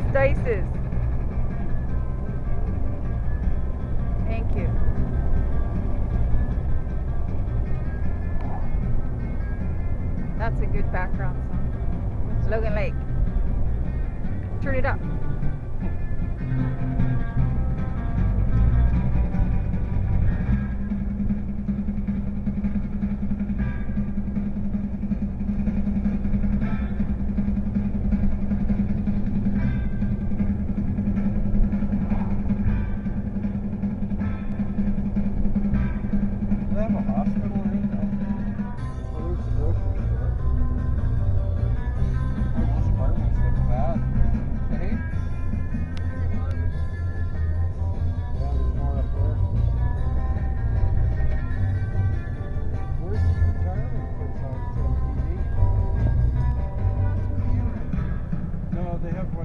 those dices. Thank you. That's a good background song. Logan Lake. Turn it up.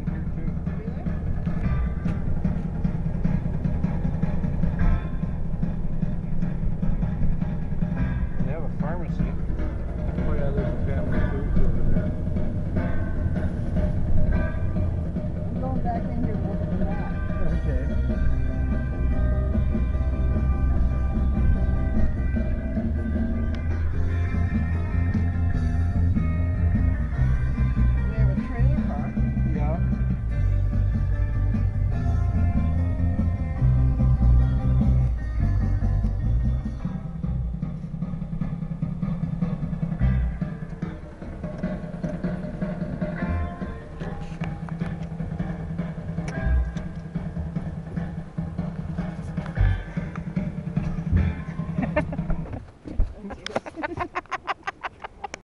Thank you.